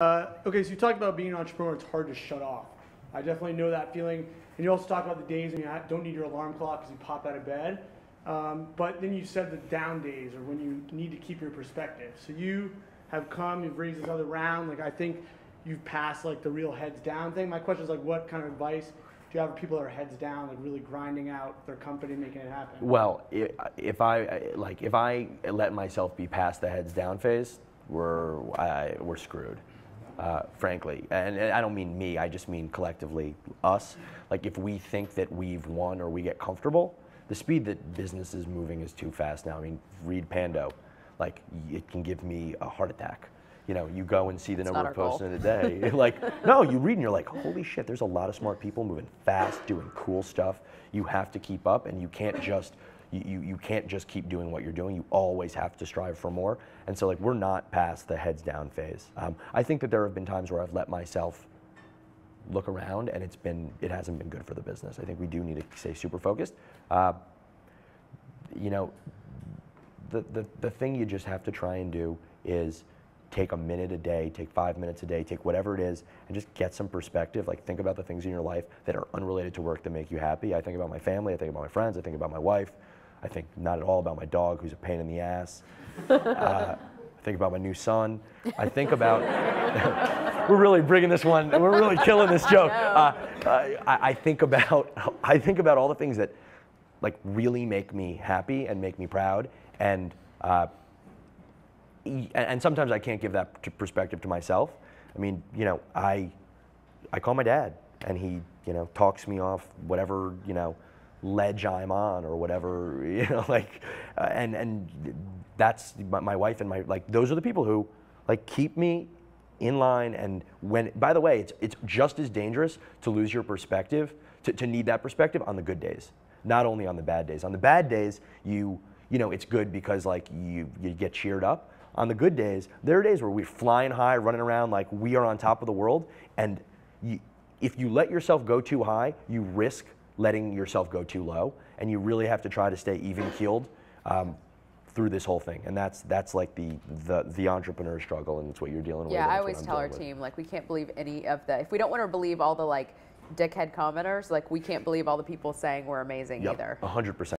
Uh, okay, so you talked about being an entrepreneur. It's hard to shut off. I definitely know that feeling. And you also talk about the days when you don't need your alarm clock because you pop out of bed. Um, but then you said the down days or when you need to keep your perspective. So you have come, you've raised this other round. Like I think you've passed like the real heads down thing. My question is like, what kind of advice do you have for people that are heads down, like really grinding out their company, making it happen? Well, if I like, if I let myself be past the heads down phase, we're I, we're screwed uh, frankly. And I don't mean me, I just mean collectively us. Like if we think that we've won or we get comfortable, the speed that business is moving is too fast now. I mean, read Pando, like it can give me a heart attack. You know, you go and see the number of posts in a day. like, no, you read and you're like, holy shit, there's a lot of smart people moving fast, doing cool stuff. You have to keep up and you can't just you, you, can't just keep doing what you're doing. You always have to strive for more. And so like we're not past the heads down phase. Um, I think that there have been times where I've let myself look around and it's been it hasn't been good for the business. I think we do need to stay super focused. Uh, you know, the, the, the thing you just have to try and do is take a minute a day, take five minutes a day, take whatever it is, and just get some perspective. Like think about the things in your life that are unrelated to work that make you happy. I think about my family, I think about my friends, I think about my wife, I think not at all about my dog, who's a pain in the ass. Uh, I think about my new son. I think about. we're really bringing this one. We're really killing this joke. Uh, I, I think about. I think about all the things that, like, really make me happy and make me proud, and. Uh, and sometimes I can't give that perspective to myself. I mean, you know, I, I call my dad, and he, you know, talks me off whatever, you know, ledge I'm on or whatever, you know, like, uh, and and that's my, my, wife and my like those are the people who like keep me in line. And when, by the way, it's it's just as dangerous to lose your perspective, to, to need that perspective on the good days, not only on the bad days. On the bad days, you you know, it's good because like you you get cheered up. On the good days, there are days where we're flying high, running around like we are on top of the world, and you, if you let yourself go too high, you risk letting yourself go too low, and you really have to try to stay even keeled um, through this whole thing. And that's that's like the the, the entrepreneur struggle, and it's what you're dealing with. Yeah, I always tell our with. team like we can't believe any of the if we don't want to believe all the like dickhead commenters, like we can't believe all the people saying we're amazing yep, either. hundred percent.